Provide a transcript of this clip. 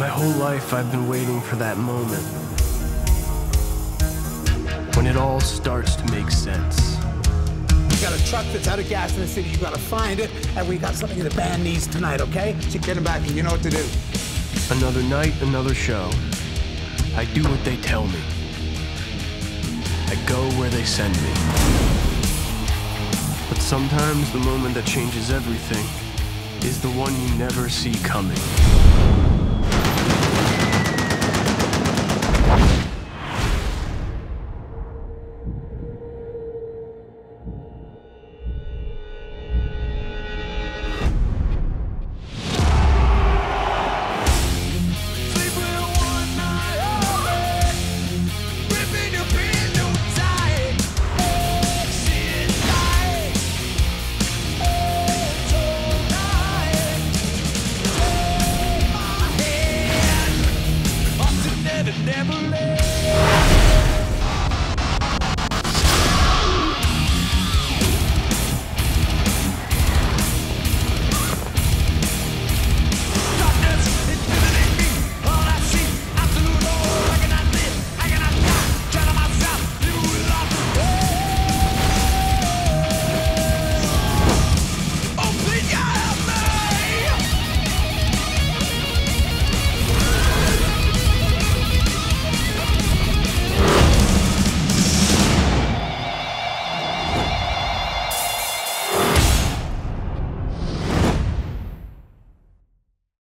My whole life I've been waiting for that moment. When it all starts to make sense. We got a truck that's out of gas in the city. You gotta find it, and we got something the band needs tonight, okay? So get him back, and you know what to do. Another night, another show. I do what they tell me. I go where they send me. But sometimes the moment that changes everything is the one you never see coming.